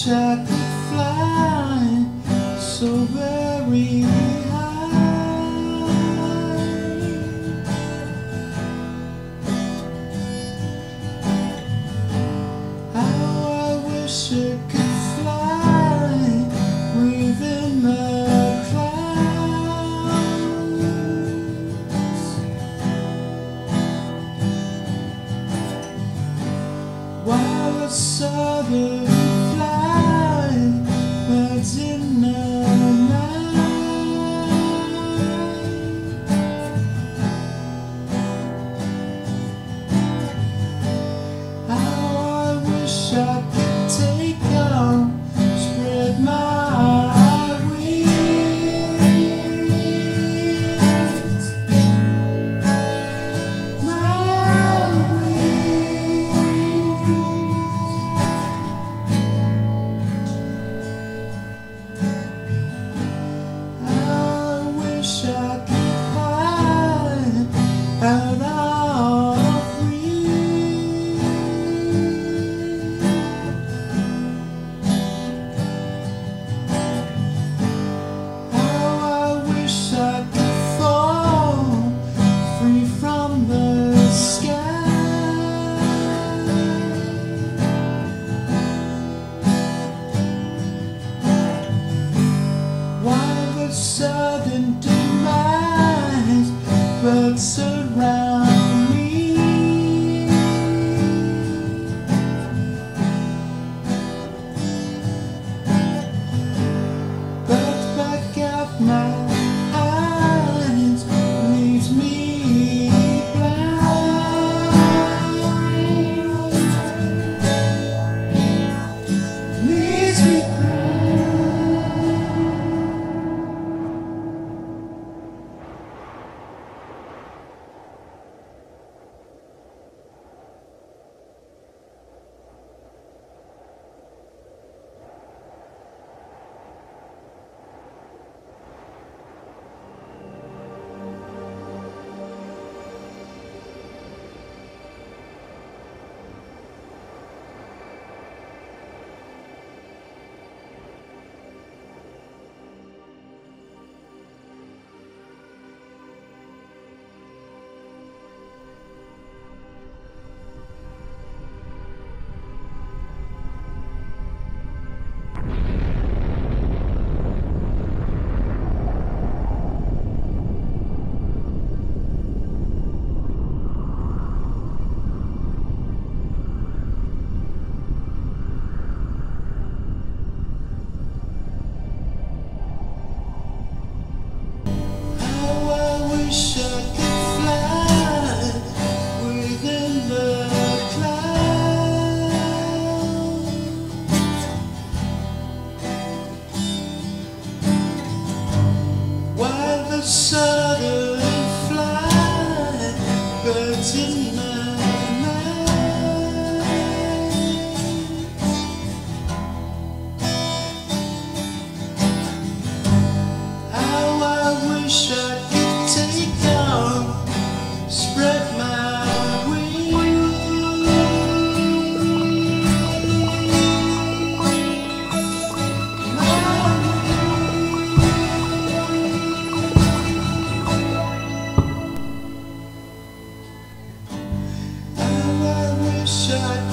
wish I could fly so very high. How I wish I could fly within the clouds. While the southern from the suddenly fly, but in shut